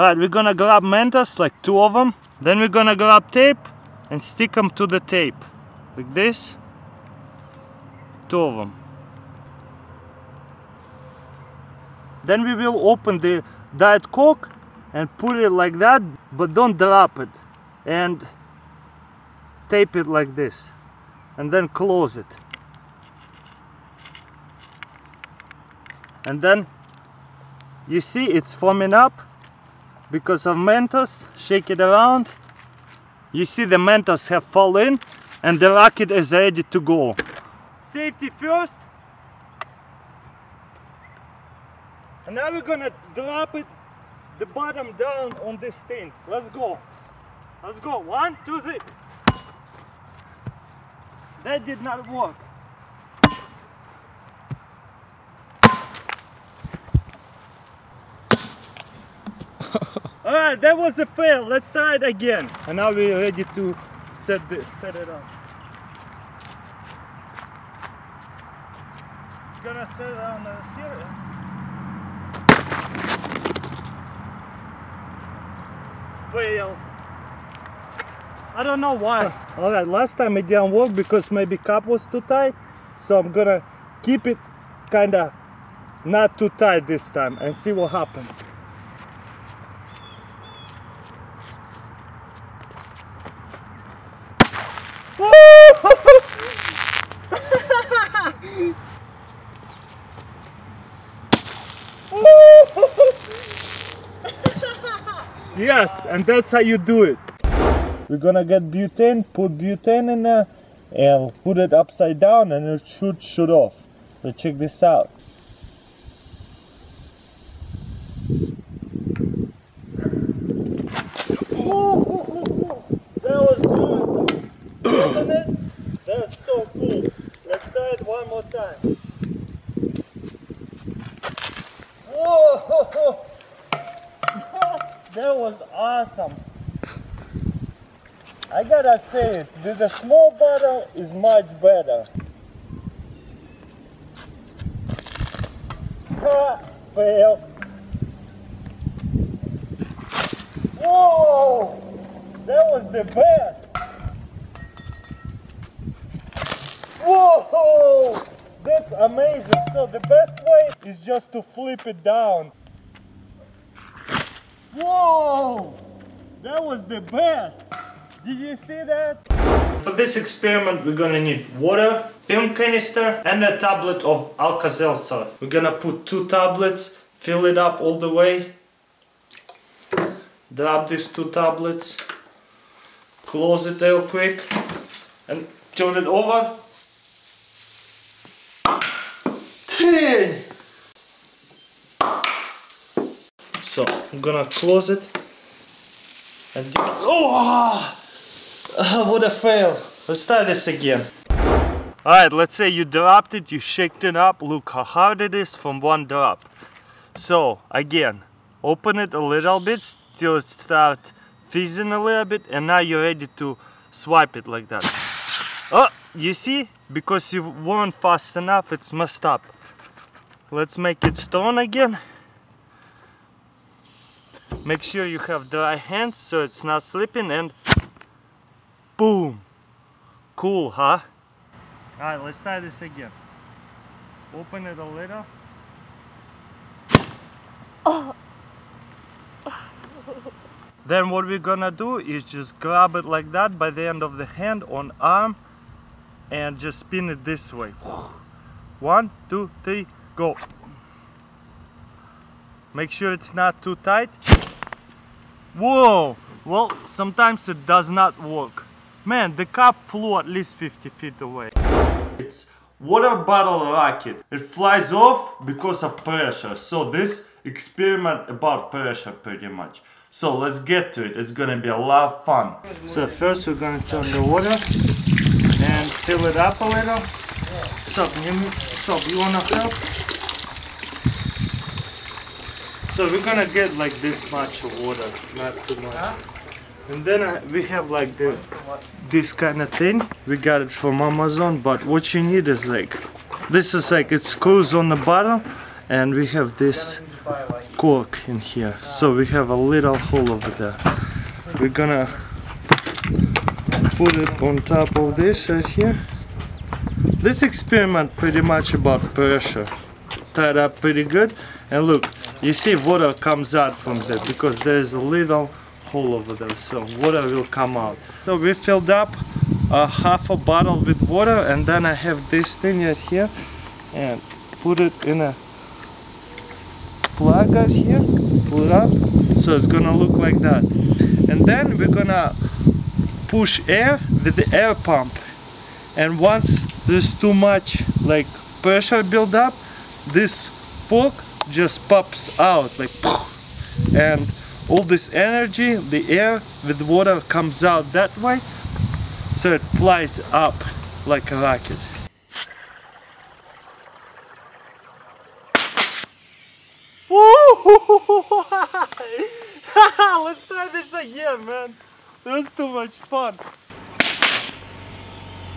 Alright, we're gonna grab Mentos, like two of them. Then we're gonna grab tape and stick them to the tape. Like this. Two of them. Then we will open the Diet Coke and put it like that, but don't drop it. And tape it like this. And then close it. And then you see it's forming up because of Mentos. Shake it around. You see the Mentos have fallen and the rocket is ready to go. Safety first. And now we're gonna drop it the bottom down on this thing. Let's go. Let's go. One, two, three. That did not work. Alright, that was a fail. Let's try it again. And now we're ready to set this, set it up. Gonna set it on here. Fail. I don't know why. Alright, last time it didn't work because maybe cup was too tight. So I'm gonna keep it kinda not too tight this time and see what happens. Yes, and that's how you do it. We're gonna get butane, put butane in there, and put it upside down and it should shoot off. Let's check this out. That was awesome, isn't it? That's so cool. Let's try it one more time. Whoa! that was awesome. I gotta say, the, the small bottle is much better. Ha! Fail. Whoa! That was the best. Whoa! That's amazing. So the best way is just to flip it down. Whoa! That was the best. Did you see that? For this experiment we're gonna need water, film canister and a tablet of Alka-Seltzer. We're gonna put two tablets, fill it up all the way. Drop these two tablets, close it real quick and turn it over. So I'm gonna close it and oh what a fail. Let's try this again. All right let's say you dropped it you shaked it up. Look how hard it is from one drop. So again open it a little bit till it starts fizzing a little bit and now you're ready to swipe it like that. Oh you see? Because you weren't fast enough it's messed up. Let's make it stone again. Make sure you have dry hands so it's not slipping and boom. Cool huh? All right let's try this again. Open it a little. Oh then what we're gonna do is just grab it like that by the end of the hand on arm and just spin it this way. One two three go. Make sure it's not too tight. Whoa! Well, sometimes it does not work. Man, the cup flew at least 50 feet away. It's water bottle rocket. It flies off because of pressure. So this experiment about pressure pretty much. So let's get to it. It's gonna be a lot of fun. So first we're gonna turn the water and fill it up a little. Stop, you, stop, you wanna help? So we're gonna get like this much water, not too much. And then we have like the this kind of thing. We got it from Amazon, but what you need is like this is like it screws on the bottom, and we have this cork in here. So we have a little hole over there. We're gonna put it on top of this right here. This experiment pretty much about pressure. Tied up pretty good. And look, you see water comes out from there because there's a little hole over there. So water will come out. So we filled up a half a bottle with water and then I have this thing right here and put it in a plug right here, pull it up, so it's gonna look like that. And then we're gonna push air with the air pump. And once there's too much like pressure build up, this fork just pops out like and all this energy, the air with water comes out that way so it flies up like a rocket. Let's try this again, man. That was too much fun.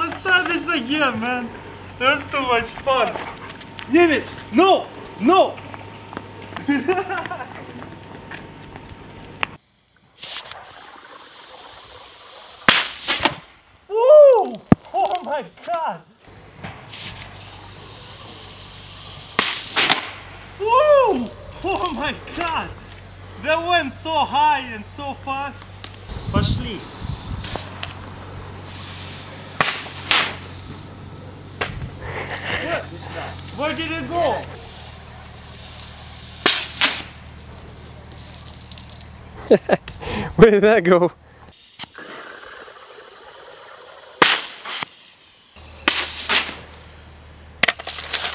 Let's try this again, man. That was too much fun. Немец, no, no. Woo! Oh my god! Woo! Oh my god! That went so high and so fast. Пошли. Where, where did it go? Where did that go?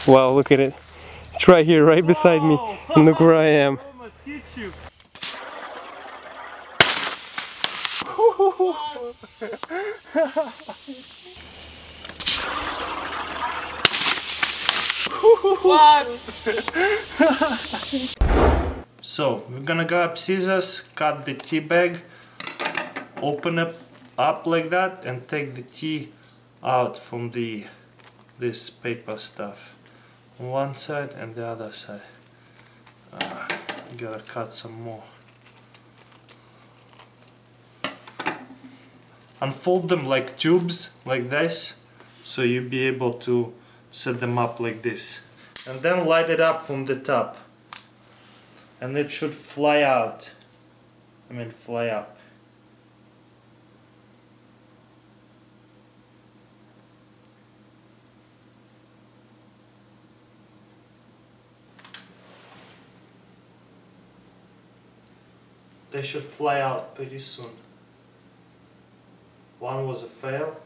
Wow, look at it. It's right here, right beside me. And look where I am. You. so we're gonna grab scissors, cut the tea bag, open it up like that, and take the tea out from the this paper stuff on one side and the other side. Uh, gotta cut some more. Unfold them like tubes, like this, so you'll be able to set them up like this. And then light it up from the top. And it should fly out. I mean fly up. They should fly out pretty soon. One was a fail,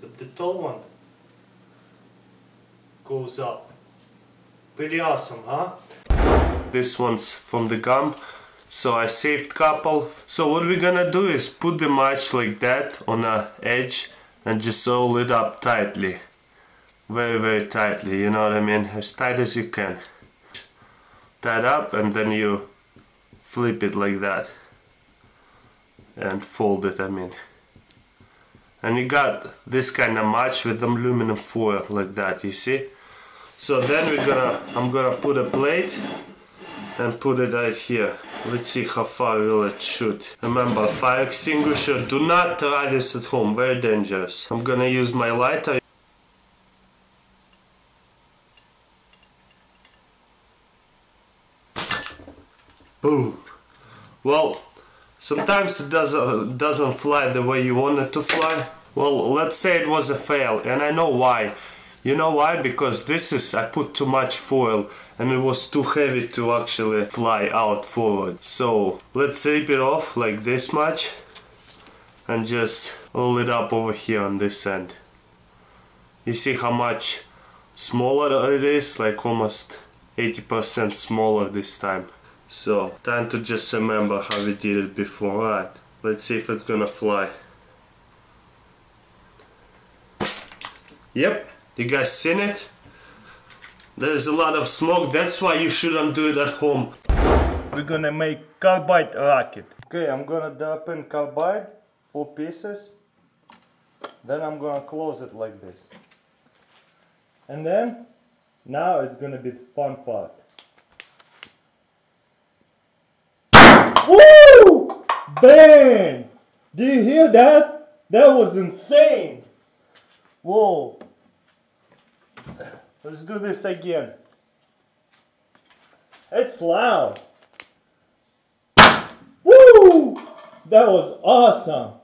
but the tall one goes up. Pretty awesome, huh? This one's from the gum, so I saved couple. So what we're gonna do is put the match like that on a edge and just roll it up tightly. Very, very tightly, you know what I mean? As tight as you can. That up and then you flip it like that and fold it I mean and you got this kind of match with the aluminum foil like that you see so then we're gonna I'm gonna put a plate and put it right here. Let's see how far will it shoot. Remember fire extinguisher do not try this at home. Very dangerous. I'm gonna use my lighter. Boom. Well, sometimes it doesn't, uh, doesn't fly the way you want it to fly. Well, let's say it was a fail, and I know why. You know why? Because this is, I put too much foil and it was too heavy to actually fly out forward. So let's rip it off like this much and just roll it up over here on this end. You see how much smaller it is, like almost 80% smaller this time. So, time to just remember how we did it before. Alright, let's see if it's gonna fly. Yep, you guys seen it? There's a lot of smoke, that's why you shouldn't do it at home. We're gonna make carbide rocket. Okay, I'm gonna drop in carbide, four pieces. Then I'm gonna close it like this. And then, now it's gonna be the fun part. Woo! Bang! Do you hear that? That was insane! Whoa! Let's do this again. It's loud. Woo! That was awesome.